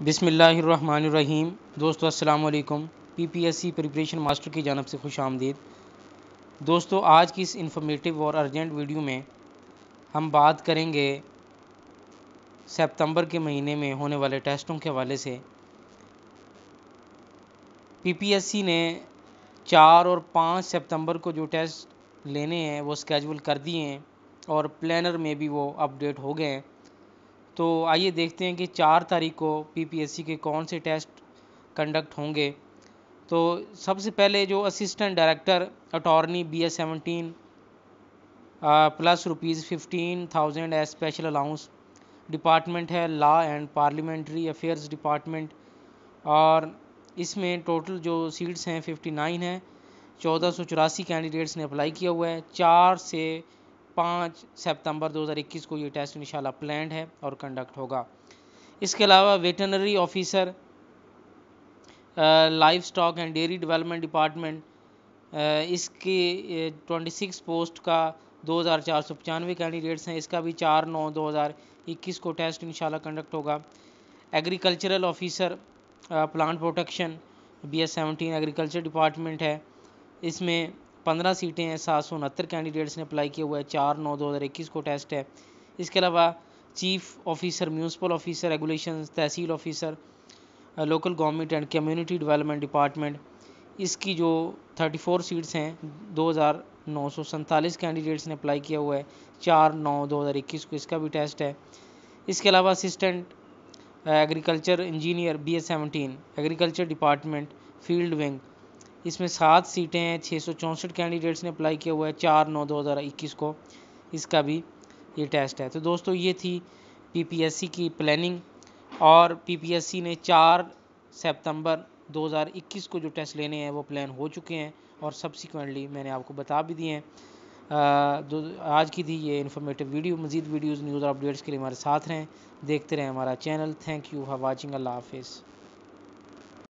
बिसमीम दोस्तों, अस्सलाम वालेकुम पीपीएससी प्रिपरेशन मास्टर की जानब से खुश आमदीद। दोस्तों, आज की इस इंफॉर्मेटिव और अर्जेंट वीडियो में हम बात करेंगे सितंबर के महीने में होने वाले टेस्टों के हवाले से। पीपीएससी ने चार और पाँच सितंबर को जो टेस्ट लेने हैं, वो स्केजूल कर दिए हैं और प्लानर में भी वो अपडेट हो गए हैं। तो आइए देखते हैं कि चार तारीख को पीपीएससी के कौन से टेस्ट कंडक्ट होंगे। तो सबसे पहले जो assistant director attorney B S seventeen plus rupees fifteen thousand as special allowance department है law and parliamentary affairs department और इसमें टोटल जो सीट्स हैं फिफ्टी नाइन हैं, चौदह सौ चौरासी कैंडिडेट्स ने अप्लाई किया हुआ है, चार से पाँच सितंबर 2021 को ये टेस्ट इंशाल्लाह प्लान्ड है और कंडक्ट होगा। इसके अलावा veterinary officer livestock and dairy development department इसके ट्वेंटी सिक्स पोस्ट का दो हज़ार चार सौ पचानवे कैंडिडेट्स हैं। इसका भी चार नौ दो हज़ार इक्कीस को टेस्ट इंशाल्लाह कंडक्ट होगा। Agricultural officer plant protection B S seventeen agriculture department है। इसमें पंद्रह सीटें हैं, सात सौ उनहत्तर कैंडिडेट्स ने अप्लाई किया हुआ है, चार नौ दो हज़ार इक्कीस को टेस्ट है। इसके अलावा chief officer municipal officer regulation tehsil officer local government and community development department इसकी जो थर्टी फोर सीट्स हैं, दो हज़ार नौ सौ सैंतालीस कैंडिडेट्स ने अप्लाई किया हुआ है, चार नौ दो हज़ार इक्कीस को इसका भी टेस्ट है। इसके अलावा assistant agriculture engineer B S seventeen agriculture department field wing इसमें सात सीटें हैं छः सौ चौंसठ कैंडिडेट्स ने अप्लाई किया हुआ है, चार नौ दो हज़ार इक्कीस को। इसका भी ये टेस्ट है। तो दोस्तों, ये थी पीपीएससी की प्लानिंग और पीपीएससी ने चार सितंबर 2021 को जो टेस्ट लेने हैं, वो प्लान हो चुके हैं और सब्सिक्वेंटली मैंने आपको बता भी दिए हैं। आज की थी ये इन्फॉर्मेटिव वीडियो मज़ीद वीडियोज़ न्यूज़ और अपडेट्स के लिए हमारे साथ रहें। देखते रहें हमारा channel thank you for watching अल्लाह हाफिज़।